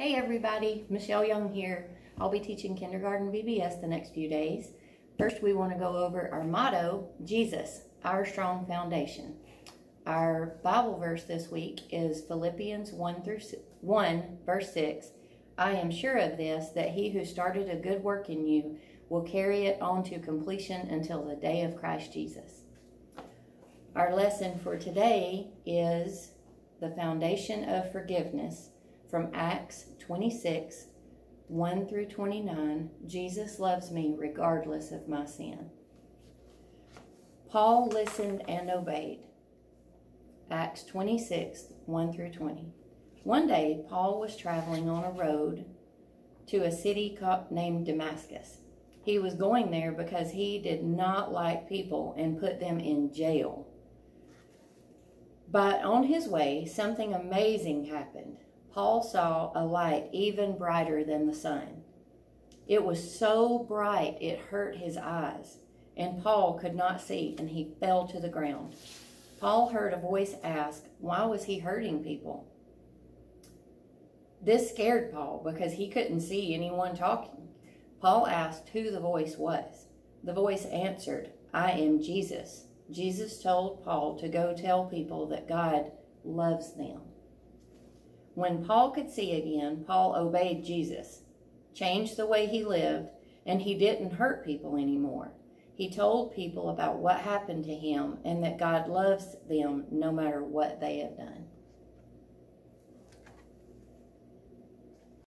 Hey everybody, Michelle Young here. I'll be teaching kindergarten VBS the next few days. First, we want to go over our motto, Jesus, our strong foundation. Our Bible verse this week is Philippians 1 through 1 verse 6. I am sure of this that he who started a good work in you will carry it on to completion until the day of Christ Jesus. Our lesson for today is the foundation of forgiveness from Acts 26 1 through 29. Jesus loves me regardless of my sin. Paul listened and obeyed. Acts 26 1 through 20. One day, Paul was traveling on a road to a city named Damascus. He was going there because he did not like people and put them in jail. But on his way, something amazing happened. Paul saw a light even brighter than the sun. It was so bright it hurt his eyes, and Paul could not see, and he fell to the ground. Paul heard a voice ask, Why was he hurting people? This scared Paul because he couldn't see anyone talking. Paul asked who the voice was. The voice answered, I am Jesus. Jesus told Paul to go tell people that God loves them. When Paul could see again, Paul obeyed Jesus, changed the way he lived, and he didn't hurt people anymore. He told people about what happened to him and that God loves them no matter what they have done.